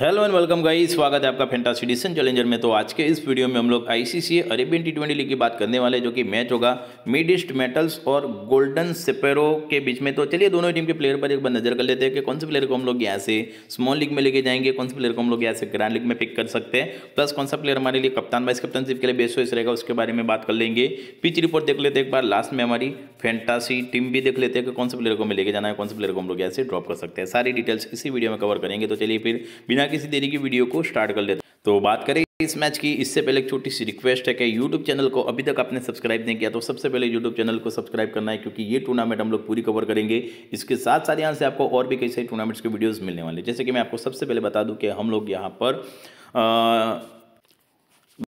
Hello and welcome guys, स्वागत है आपका फैंटासी डिसन चैलेंजर में। तो आज के इस वीडियो में हम लोग ICC Arabian T twenty league की बात करने वाले जो कि मैच होगा मिड ईस्ट मेटल्स और गोल्डन सेपेरो के बीच में। तो चलिए दोनों टीम के प्लेयर पर एक बार नज़र कर लेते हैं कि कौन से प्लेयर को हम लोग यहाँ से स्मॉल लीग में लेके जाएँगे, कौन से प्लेयर को हम लोग यहाँ से ग्रैंड लीग में पिक कर सकते हैं। प्लस कौन सा प्लेयर हमारे लिए कप्तान वाइस कप्तानशिप के लिए बेस्ट चॉइस रहेगा, उसके बारे में बात कर लेंगे। पिच रिपोर्ट देख लेते हैं एक बार लास्ट में हमारी फेंटासी टीम भी देख लेते हैं कि कौन से प्लेयर को हमें लेके जाना है, कौन से प्लेयर को हम लोग यहाँ से ड्रॉप कर सकते हैं। सारी डिटेल्स इसी वीडियो में कवर करेंगे। तो चलिए फिर बिना किसी देरी की वीडियो को स्टार्ट कर लेते तो बात करें इस मैच की इससे पहले एक छोटी सी रिक्वेस्ट है कि यूट्यूब चैनल को अभी तक आपने सब्सक्राइब नहीं किया तो सबसे पहले यूट्यूब चैनल को सब्सक्राइब करना है क्योंकि ये टूर्नामेंट हम लोग पूरी कवर करेंगे। इसके साथ साथ यहाँ से आपको और भी कई सारे टूर्नामेंट्स के वीडियोस मिलने वाले जैसे कि मैं आपको सबसे पहले बता दूँ कि हम लोग यहाँ पर अ,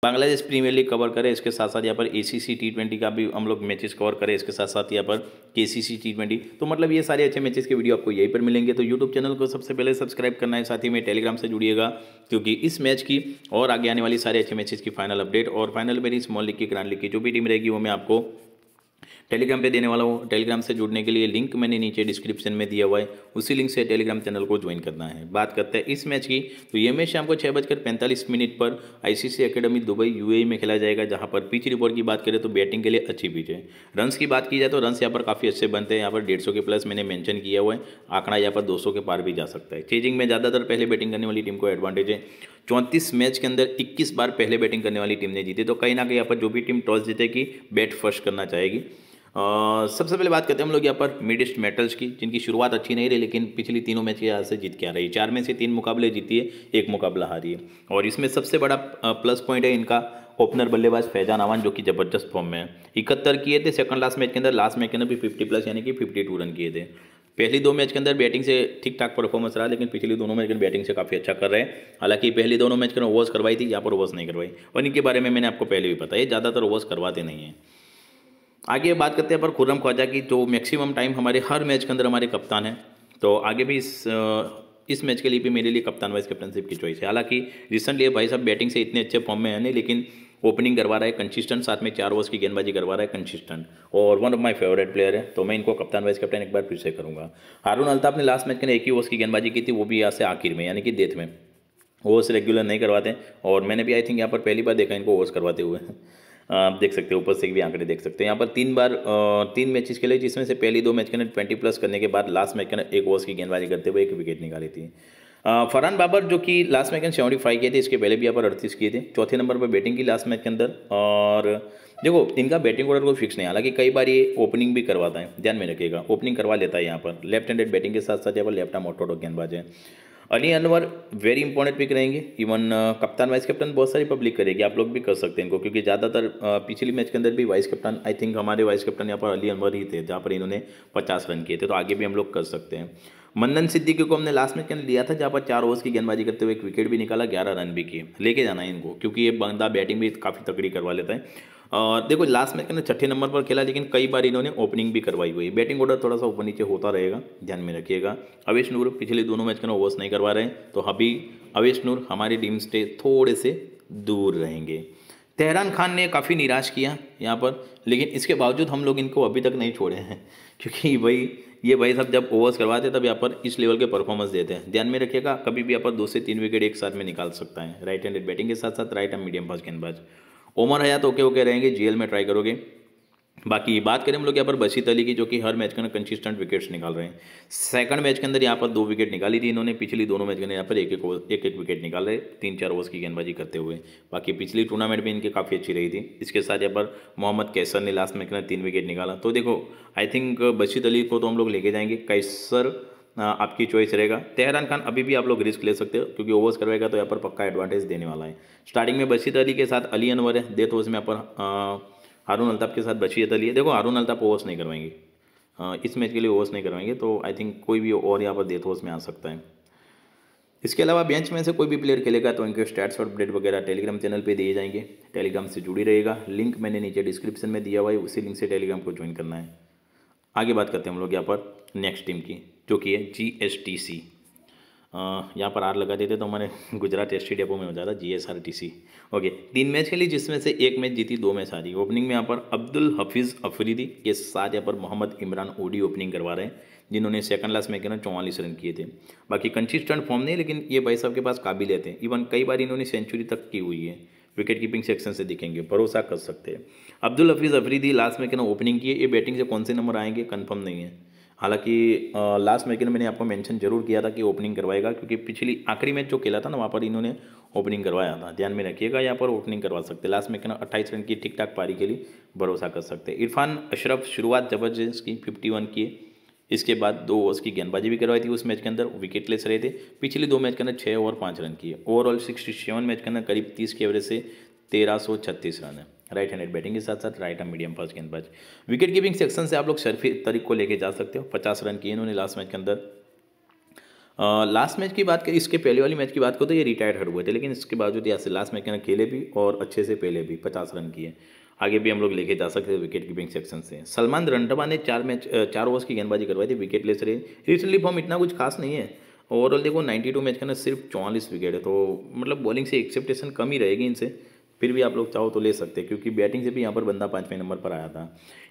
बांग्लादेश प्रीमियर लीग कवर करें, इसके साथ साथ यहाँ पर ए सी सी टी ट्वेंटी का भी हम लोग मैचेस कवर करें, इसके साथ साथ यहाँ पर के सी सी टी ट्वेंटी तो मतलब ये सारे अच्छे मैचेस के वीडियो आपको यहीं पर मिलेंगे। तो यूट्यूब चैनल को सबसे पहले सब्सक्राइब करना है, साथ ही में टेलीग्राम से जुड़िएगा, क्योंकि इस मैच की और आगे आने वाली सारे अच्छे मैचेस की फाइनल अपडेट और फाइनल मेरी स्मॉल लीग की ग्रांड लीग की जो भी टीम रहेगी, वो मैं आपको टेलीग्राम पे देने वाला हूँ। टेलीग्राम से जुड़ने के लिए लिंक मैंने नीचे डिस्क्रिप्शन में दिया हुआ है। उसी लिंक से टेलीग्राम चैनल को ज्वाइन करना है। बात करते हैं इस मैच की। तो ये मैच शाम को छः बजकर पैंतालीस मिनट पर आईसीसी एकेडमी दुबई यूएई में खेला जाएगा, जहाँ पर पिच रिपोर्ट की बात करें तो बैटिंग के लिए अच्छी पिच है। रन्स की बात की जाए तो रन्स यहाँ पर काफ़ी अच्छे बनते हैं। यहाँ पर डेढ़ के प्लस मैंने मैंशन किया हुआ है। आंकड़ा यहाँ पर दो सौ के पार भी जा सकता है। चेजिंग में ज़्यादातर पहले बैटिंग करने वाली टीम को एडवांटेज है। चौंतीस मैच के अंदर 21 बार पहले बैटिंग करने वाली टीम ने जीती। तो कहीं ना कहीं यहाँ पर जो भी टीम टॉस जीतेगी बैट फ़र्स्ट करना चाहेगी। सबसे पहले बात करते हैं हम लोग यहाँ पर मिड ईस्ट मेटल्स की, जिनकी शुरुआत अच्छी नहीं रही, लेकिन पिछली तीनों मैच के यहाँ से जीत के आ रही है। चार में से तीन मुकाबले जीती है, एक मुकाबला हारी है। और इसमें सबसे बड़ा प्लस पॉइंट है इनका ओपनर बल्लेबाज फैजान आवान जो कि ज़बरदस्त फॉर्म में है। इकहत्तर किए थे सेकंड लास्ट मैच के अंदर लास्ट मैच के अंदर भी फिफ्टी प्लस यानी कि फिफ्टी टू रन किए थे। पहली दो मैच के अंदर बैटिंग से ठीक ठाक परफॉर्मेंस रहा, लेकिन पिछली दोनों मैच के बैटिंग से काफ़ी अच्छा कर रहे हैं। हालाँकि पहली दोनों मैच के ओवर्स करवाई थी, यहाँ पर ओवर्स नहीं करवाई। और इनके बारे में मैंने आपको पहले भी पता बताया ज़्यादातर ओवर्स करवाते नहीं हैं। आगे बात करते हैं पर खुर्रम ख्वाजा की, जो मैक्सिमम टाइम हमारे हर मैच के अंदर हमारे कप्तान हैं। तो आगे भी इस इस मैच के लिए भी मेरे लिए कप्तान वाइस कैप्टनशिप की चॉइस है। हालाँकि रिसेंटली भाई साहब बैटिंग से इतने अच्छे फॉर्म में है नहीं, लेकिन ओपनिंग करवा रहा है कंसिस्टेंट साथ में चार ओवर्स की गेंदबाजी करवा रहा है कंसिस्टेंट और one of my favourite player है तो मैं इनको कप्तान वाइस कैप्टन एक बार फिर से करूँगा। हारून अल्ताफ ने लास्ट मैच के अंदर एक ही ओवर्स की गेंदबाजी की थी, वो भी यहाँ से आखिर में, यानी कि डेथ में। ओवर्स रेगुलर नहीं करवाते, और मैंने भी आई थिंक यहाँ पर पहली बार देखा इनको ओवर्स करवाते हुए। आप देख सकते हो, ऊपर से भी आंकड़े देख सकते हैं। यहाँ पर तीन बार तीन मैचेस खेले जिसमें से पहली दो मैच के अंदर ट्वेंटी प्लस करने के बाद लास्ट मैच के अंदर एक ओवर्स की गेंदबाजी करते हुए एक विकेट निकाली थी। फरहान बाबर जो कि लास्ट मैच के सेवेंटी फाइव किए थे, इसके पहले भी यहाँ पर अड़तीस किए थे। चौथे नंबर पर बैटिंग की लास्ट मैच के अंदर। और देखो, इनका बैटिंग ऑर्डर कोई फिक्स नहीं हालाँकि कई बार ये ओपनिंग भी करवाता है। ध्यान में रखिएगा ओपनिंग करवा लेता है यहाँ पर। लेफ़्ट हैंडेड बैटिंग के साथ साथ यहाँ पर लेफ़्ट आर्म ऑटोडो गेंदबाज है। Ali Anwar very important pick रहेंगे। इवन कप्तान वाइस कैप्टन बहुत सारी पब्लिक करेगी। आप लोग भी कर सकते हैं इनको। क्योंकि ज़्यादातर पिछली मैच के अंदर भी वाइस कैप्टन आई थिंक हमारे वाइस कैप्टन यहाँ पर अली अनवर ही थे, जहाँ पर इन्होंने पचास रन किए थे। तो आगे भी हम लोग कर सकते हैं। मंदन सिद्दीकी को हमने लास्ट अंदर लिया था, जहाँ पर चार ओवर्स की गेंदबाजी करते हुए एक विकेट भी निकाला, ग्यारह रन भी किए। लेके जाना है इनको, क्योंकि ये बंदा बैटिंग भी काफ़ी तकड़ी करवा लेता है। और देखो लास्ट मैच के अंदर छठे नंबर पर खेला, लेकिन कई बार इन्होंने ओपनिंग भी करवाई हुई बैटिंग ऑर्डर थोड़ा सा ऊपर नीचे होता रहेगा, ध्यान में रखिएगा। अवेश नूर पिछले दोनों मैच के ओवर्स नहीं करवा रहे तो अभी अवेश नूर हमारी टीम से थोड़े से दूर रहेंगे। तेहरान खान ने काफ़ी निराश किया यहाँ पर, लेकिन इसके बावजूद हम लोग इनको अभी तक नहीं छोड़े हैं, क्योंकि भाई ये भाई साहब जब ओवर्स करवाते तब यहाँ पर इस लेवल के परफॉर्मेंस देते हैं। ध्यान में रखिएगा, कभी भी यहाँ पर दो से तीन विकेट एक साथ में निकाल सकता है। राइट हैंडेड बैटिंग के साथ साथ राइट हैंड मीडियम फास्ट गेंदबाज ओमर हयात ओके ओके रहेंगे जीएल में ट्राई करोगे। बाकी बात करें हम लोग यहाँ पर बशीत अली की, जो कि हर मैच के अंदर कंसिस्टेंट विकेट्स निकाल रहे हैं। सेकंड मैच के अंदर यहाँ पर दो विकेट निकाली थी इन्होंने, पिछली दोनों मैच के अंदर यहाँ पर एक एक एक एक विकेट निकाल रहे तीन चार ओवर्स की गेंदबाजी करते हुए। बाकी पिछली टूर्नामेंट भी इनकी काफ़ी अच्छी रही थी। इसके साथ यहाँ पर मोहम्मद कैसर ने लास्ट मैच के अंदर तीन विकेट निकाला। तो देखो आई थिंक बशीत अली को तो हम लोग लेके जाएँगे। कैसर आपकी चॉइस रहेगा। तेहरान खान अभी भी आप लोग रिस्क ले सकते हो, क्योंकि ओवर्स करवाएगा तो यहाँ पर पक्का एडवांटेज देने वाला है। स्टार्टिंग में बशीत अली के साथ अली अनवर है। डेथ ओवर्स में यहाँ पर हारून अल्ताफ के साथ अली है। देखो, हारून अल्ताफ ओवर्स नहीं करवाएँगे। इस मैच के लिए ओवर्स नहीं करवाएँगे तो आई थिंक कोई भी और यहाँ पर डेथ ओवर्स में आ सकता है। इसके अलावा बेंच में से कोई भी प्लेयर खेलेगा तो इनके स्टैट्स और अपडेट वगैरह टेलीग्राम चैनल पे दिए जाएँगे। टेलीग्राम से जुड़ी रहेगा। लिंक मैंने नीचे डिस्क्रिप्शन में दिया हुआ है, उसी लिंक से टेलीग्राम को ज्वाइन करना है। आगे बात करते हैं हम लोग यहाँ पर नेक्स्ट टीम की, जो कि है जी एस टी सी यहाँ पर आर लगा देते तो हमारे गुजरात एस डेपो में हो जाता G S R T C okay, तीन मैच खेली, जिसमें से एक मैच जीती, दो मैच हारी। ओपनिंग में यहाँ पर अब्दुल हफीज़ अफरीदी के साथ यहाँ पर मोहम्मद इमरान ओडी ओपनिंग करवा रहे हैं, जिन्होंने सेकंड लास्ट में कहना चौवालीस रन किए थे। बाकी कंसिस्टेंट फॉर्म नहीं, लेकिन ये भाई साहब के पास काबिलियत है। इवन कई बार इन्होंने सेंचुरी तक की हुई है विकेट कीपिंग सेक्शन से दिखेंगे, भरोसा कर सकते हैं। अब्दुल हफीज़ अफरीदी लास्ट में कहना ओपनिंग किए, ये बैटिंग से कौन से नंबर आएँगे कन्फर्म नहीं है। हालाँकि लास्ट मैच में मैंने आपको मेंशन ज़रूर किया था कि ओपनिंग करवाएगा, क्योंकि पिछली आखिरी मैच जो खेला था ना, वहाँ पर इन्होंने ओपनिंग करवाया था। ध्यान में रखिएगा, यहाँ पर ओपनिंग करवा सकते लास्ट में कहना अट्ठाईस रन की ठीक ठाक पारी के लिए भरोसा कर सकते इरफान अशरफ शुरुआत ज़बरदस्त की फिफ्टी वन की। इसके बाद दो ओवर्स की गेंदबाजी भी करवाई थी उस मैच के अंदर विकेट लेस रहे थे। पिछले दो मैच के अंदर छः ओवर पाँच रन किए। ओवरऑल सिक्सटी सेवन मैच के अंदर करीब तीस के एवरेज से तेरह सौ छत्तीस रन है। राइट हैंडेड बैटिंग के साथ साथ राइट हैंड मीडियम फास्ट गेंदबाज विकेट कीपिंग सेक्शन से आप लोग शर्फी तरीक को लेके जा सकते हो। पचास रन किए इन्होंने लास्ट मैच के अंदर। लास्ट मैच की बात करें, इसके पहले वाली मैच की बात करो तो ये रिटायर्ड हर हुए थे, लेकिन इसके बावजूद यहाँ से लास्ट मैच के अंदर खेले भी और अच्छे से पहले भी पचास रन किए। आगे भी हम लोग लेके जा सकते हैं विकेट कीपिंग सेक्शन से। सलमान रंडवा ने चार मैच चार ओवर्स की गेंदबाजी करवाई थी विकेट लेस रहे। रिसेंटली फॉर्म इतना कुछ खास नहीं है। ओवरऑल देखो 92 मैच के अंदर सिर्फ़ चौवालीस विकेट है तो मतलब बॉलिंग से एक्सेप्टेशन कम ही रहेगी इनसे। फिर भी आप लोग चाहो तो ले सकते हैं क्योंकि बैटिंग से भी यहाँ पर बंदा पाँचवें नंबर पर आया था।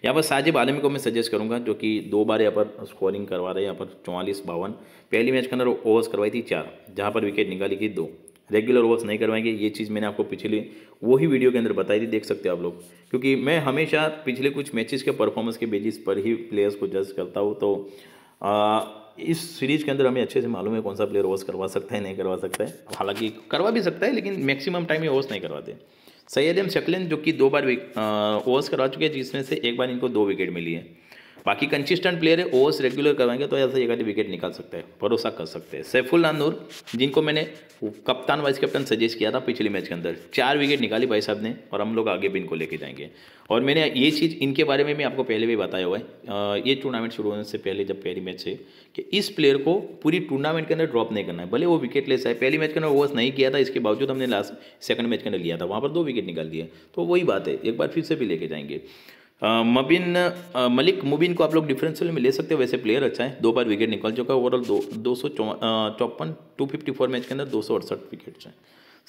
यहाँ पर साजिब आलमी को मैं सजेस्ट करूँगा जो कि दो बार यहाँ पर स्कोरिंग करवा रहे हैं यहाँ पर चौवालीस बावन। पहली मैच के अंदर ओवर्स करवाई थी चार जहाँ पर विकेट निकाली थी दो। रेगुलर ओवर्स नहीं करवाएँगे ये चीज़ मैंने आपको पिछले वही वीडियो के अंदर बताई थी देख सकते हो आप लोग। क्योंकि मैं हमेशा पिछले कुछ मैचेस के परफॉर्मेंस के बेसिस पर ही प्लेयर्स को जज करता हूँ तो आ, इस सीरीज़ के अंदर हमें अच्छे से मालूम है कौन सा प्लेयर ओवर्स करवा सकता है नहीं करवा सकता है। हालाँकि करवा भी सकता है लेकिन मैक्सिमम टाइम ये ओवर्स नहीं करवाते। सैयद एम शक्लिन जो कि दो बार ओवर्स करवा चुके हैं, जिसमें से एक बार इनको दो विकेट मिली है। बाकी कंसिस्टेंट प्लेयर है ओवर्स रेगुलर करवाएँगे तो ऐसे एक विकेट निकाल सकते हैं, भरोसा कर सकते हैं। सैफुल नूर जिनको मैंने कप्तान वाइस कैप्टन सजेस्ट किया था पिछले मैच के अंदर, चार विकेट निकाली भाई साहब ने और हम लोग आगे भी इनको लेके जाएँगे। और मैंने ये चीज़, इनके बारे में मैं आपको पहले भी बताया हुआ है ये टूर्नामेंट शुरू होने से पहले जब पहली मैच है कि इस प्लेयर को पूरी टूर्नामेंट के अंदर ड्रॉप नहीं करना है, भले वो विकेट लेस है, पहली मैच के अंदर ओवर्स नहीं किया था, इसके बावजूद हमने लास्ट सेकंड मैच के अंदर लिया था, वहाँ पर दो विकेट निकाल दिए। तो वही बात है, एक बार फिर से भी लेके जाएँगे। मबिन मलिक मुबिन को आप लोग डिफरेंशियल में ले सकते हो। वैसे प्लेयर अच्छा है। दो बार विकेट निकल चुका है। ओवरऑल दो दो सौ चौपन टू फिफ्टी फोर मैच के अंदर दो सौ अड़सठ विकेट्स हैं।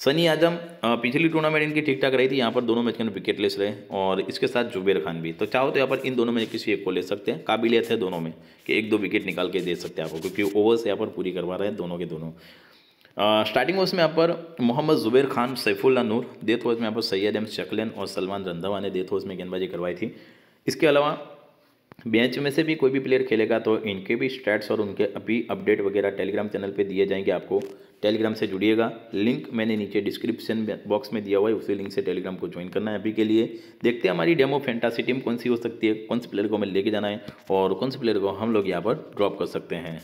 सनी आज़म पिछली टूर्नामेंट इनकी ठीक ठाक रही थी। यहाँ पर दोनों मैच के अंदर विकेट लेस रहे और इसके साथ जुबेर खान भी। तो चाहो तो यहाँ पर इन दोनों में किसी एक को ले सकते हैं। काबिलियत है दोनों में कि एक दो विकेट निकाल के दे सकते हैं आपको, क्योंकि ओवर्स यहाँ पर पूरी करवा रहे हैं दोनों के दोनों। स्टार्टिंग ओवर्स में यहाँ पर मोहम्मद जुबैर खान, सैफुल्ला नूर डेथ ओवर्स में यहाँ पर सैयद एम शक्लन और सलमान रंधावा ने डेथ ओवर्स में गेंदबाजी करवाई थी। इसके अलावा बेंच में से भी कोई भी प्लेयर खेलेगा तो इनके भी स्टैट्स और उनके अभी अपडेट वगैरह टेलीग्राम चैनल पे दिए जाएँगे, आपको टेलीग्राम से जुड़िएगा। लिंक मैंने नीचे डिस्क्रिप्शन बॉक्स में दिया हुआ है, उसी लिंक से टेलीग्राम को ज्वाइन करना है अभी के लिए। देखते हैं हमारी डेमो फैंटासी टीम कौन सी हो सकती है, कौन से प्लेयर को हमें लेके जाना है और कौन से प्लेयर को हम लोग यहाँ पर ड्रॉप कर सकते हैं।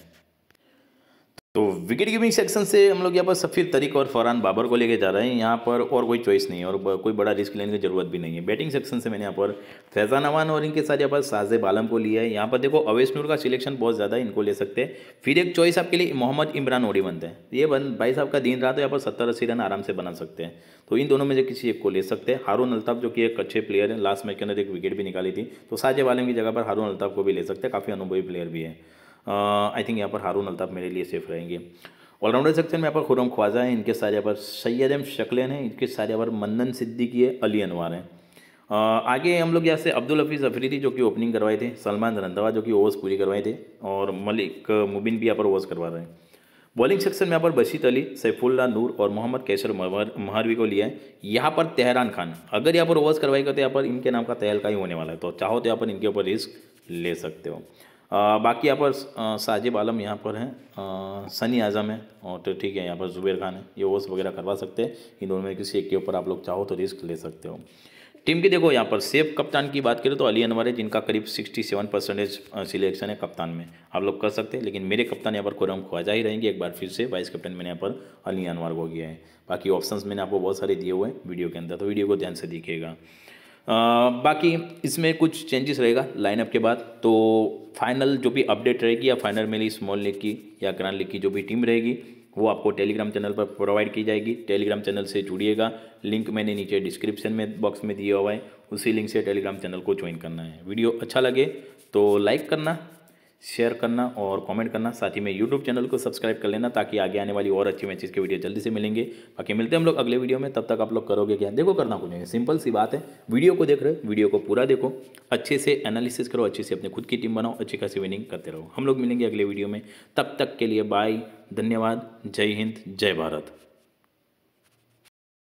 तो विकेट कीपिंग सेक्शन से हम लोग यहाँ पर सफ़ीर तरीक और फरहान बाबर को लेके जा रहे हैं। यहाँ पर और कोई चॉइस नहीं है और कोई बड़ा रिस्क लेने की ज़रूरत भी नहीं है। बैटिंग सेक्शन से मैंने यहाँ पर फैज़ान अवान और इनके साथ यहाँ पर साजेब आलम को लिया है। यहाँ पर देखो अवेश नूर का सिलेक्शन बहुत ज़्यादा है, इनको ले सकते हैं। फिर एक चॉइस आपके लिए मोहम्मद इमरान ओडी बनते हैं। ये बन, भाई साहब का दिन रात यहाँ पर सत्तर अस्सी रन आराम से बना सकते हैं। तो इन दोनों में से किसी एक को ले सकते हैं। हारून अल्ताफ़ जो कि एक अच्छे प्लेयर है लास्ट मैच के अंदर एक विकेट भी निकाली थी। तो साजेब आलम की जगह पर हारून अल्ताफ़ को भी ले सकते हैं। काफ़ी अनुभवी प्लेयर भी है। आई थिंक यहाँ पर हारून अल्ताफ़ मेरे लिए सेफ़ रहेंगे ऑलराउंडर सेक्शन में यहाँ पर खुरम ख्वाजा है इनके सारे यहाँ पर सैयद एम शक्लेन हैं इनके सारे यहाँ पर मंदन सिद्दीकी है अली अनवार हैं आगे हम लोग यहाँ से अब्दुल हफीज़ अफरीदी जो कि ओपनिंग करवाए थे सलमान रंधवा जो कि ओवर्स पूरी करवाए थे और मलिक मुबिन भी यहाँ पर ओवर्स करवा रहे हैं बॉलिंग सेक्शन में यहाँ पर बशीत अली सैफुल्ला नूर और मोहम्मद कैसर महारवी को लिया है यहाँ पर तेहरान खान अगर यहाँ पर ओवर्स करवाएगा तो यहाँ पर इनके नाम का तहलका ही होने वाला है तो चाहो तो यहाँ पर इनके ऊपर रिस्क ले सकते हो बाकी यहाँ पर साजिब आलम यहाँ पर हैं। सनी आज़म है और तो ठीक है, यहाँ पर जुबैर खान है। ये ओवर्स वगैरह करवा सकते हैं। इन दोनों में किसी एक के ऊपर आप लोग चाहो तो रिस्क ले सकते हो। टीम की देखो, यहाँ पर सेफ़ कप्तान की बात करें तो अली अनवर है, जिनका करीब 67 परसेंटेज सिलेक्शन है कप्तान में। आप लोग कर सकते हैं, लेकिन मेरे कप्तान यहाँ पर खुरम ख्वाजा ही रहेंगे। एक बार फिर से वाइस कैप्टन मैंने यहाँ पर अली अनवर को किया है। बाकी ऑप्शंस मैंने आपको बहुत सारे दिए हुए हैं वीडियो के अंदर तो वीडियो को ध्यान से दिखेगा बाकी इसमें कुछ चेंजेस रहेगा लाइनअप के बाद। तो फाइनल जो भी अपडेट रहेगी या फाइनल मेरी स्मॉल लीग की या ग्रांड लीग की जो भी टीम रहेगी, वो आपको टेलीग्राम चैनल पर प्रोवाइड की जाएगी। टेलीग्राम चैनल से जुड़िएगा। लिंक मैंने नीचे डिस्क्रिप्शन में बॉक्स में दिया हुआ है। उसी लिंक से टेलीग्राम चैनल को ज्वाइन करना है। वीडियो अच्छा लगे तो लाइक करना। शेयर करना और कमेंट करना। साथ ही में यूट्यूब चैनल को सब्सक्राइब कर लेना ताकि आगे आने वाली और अच्छी मैचेस की वीडियो जल्दी से मिलेंगे। बाकी मिलते हैं हम लोग अगले वीडियो में। तब तक आप लोग करोगे क्या? देखो करना कुछ नहीं। सिंपल सी बात है। वीडियो को देख रहे हो वीडियो को पूरा देखो। अच्छे से एनालिसिस करो, अच्छे से अपने खुद की टीम बनाओ, अच्छी खासी विनिंग करते रहो। हम लोग मिलेंगे अगले वीडियो में। तब तक के लिए बाय धन्यवाद। जय हिंद, जय भारत।